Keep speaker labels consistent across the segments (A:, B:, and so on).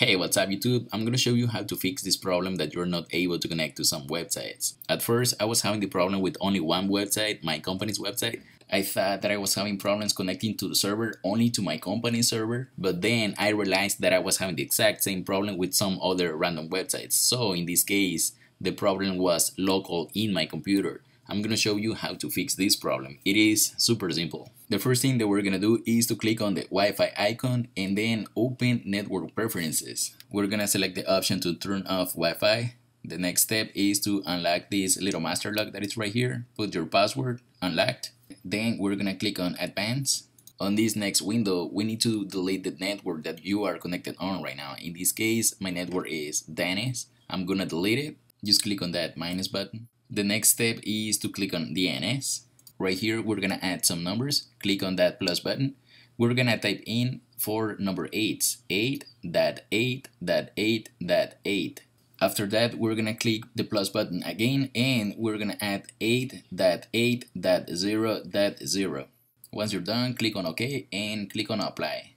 A: Hey, what's up YouTube? I'm gonna show you how to fix this problem that you're not able to connect to some websites. At first, I was having the problem with only one website, my company's website. I thought that I was having problems connecting to the server only to my company's server, but then I realized that I was having the exact same problem with some other random websites. So in this case, the problem was local in my computer. I'm gonna show you how to fix this problem. It is super simple. The first thing that we're gonna do is to click on the Wi-Fi icon and then open network preferences. We're gonna select the option to turn off Wi-Fi. The next step is to unlock this little master lock that is right here. Put your password, unlocked. Then we're gonna click on advanced. On this next window, we need to delete the network that you are connected on right now. In this case, my network is DNS. I'm gonna delete it. Just click on that minus button. The next step is to click on DNS. Right here, we're gonna add some numbers. Click on that plus button. We're gonna type in four number 8s, 8.8.8.8. After that, we're gonna click the plus button again and we're gonna add 8.8.0.0. Once you're done, click on OK and click on Apply.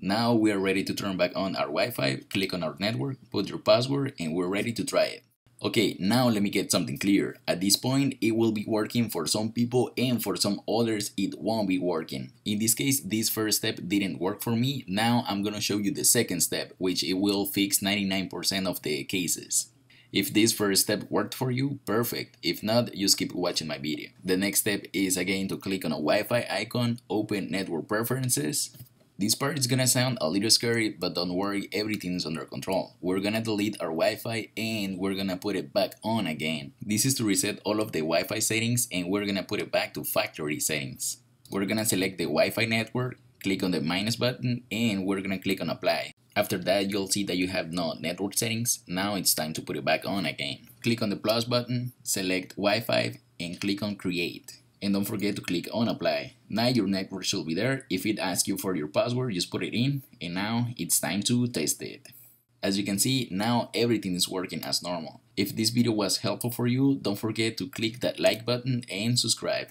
A: Now we are ready to turn back on our Wi-Fi, click on our network, put your password, and we're ready to try it. Okay, now let me get something clear. At this point, it will be working for some people and for some others, it won't be working. In this case, this first step didn't work for me. Now I'm gonna show you the second step, which it will fix 99% of the cases. If this first step worked for you, perfect. If not, just keep watching my video. The next step is again to click on a Wi-Fi icon, open network preferences, this part is gonna sound a little scary, but don't worry, everything is under control. We're gonna delete our Wi-Fi and we're gonna put it back on again. This is to reset all of the Wi-Fi settings and we're gonna put it back to factory settings. We're gonna select the Wi-Fi network, click on the minus button, and we're gonna click on apply. After that, you'll see that you have no network settings. Now it's time to put it back on again. Click on the plus button, select Wi-Fi, and click on create and don't forget to click on apply. Now your network should be there. If it asks you for your password, just put it in and now it's time to test it. As you can see, now everything is working as normal. If this video was helpful for you, don't forget to click that like button and subscribe.